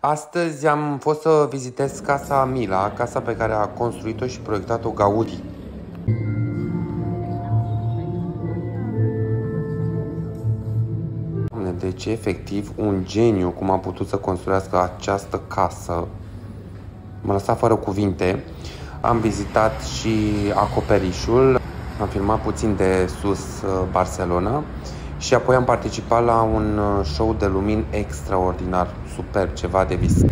Astăzi am fost să vizitez casa Mila, casa pe care a construit-o și proiectat-o Gaudi. Deci, efectiv, un geniu cum a putut să construiască această casă. M-a lăsat fără cuvinte. Am vizitat și acoperișul, am filmat puțin de sus uh, Barcelona și apoi am participat la un uh, show de lumini extraordinar, superb, ceva de vis.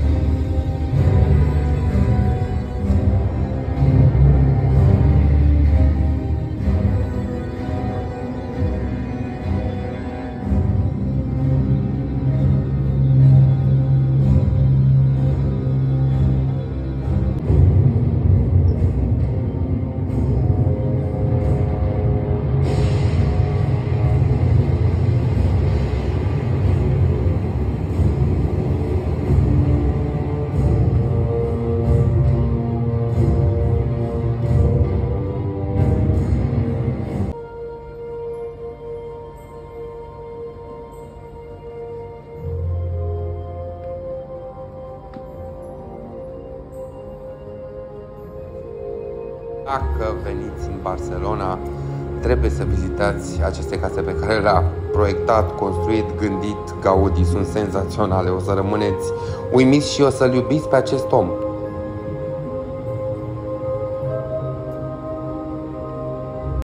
Dacă veniți în Barcelona, trebuie să vizitați aceste case pe care le-a proiectat, construit, gândit Gaudi. Sunt senzaționale. O să rămâneți uimiți și o să-l iubiți pe acest om.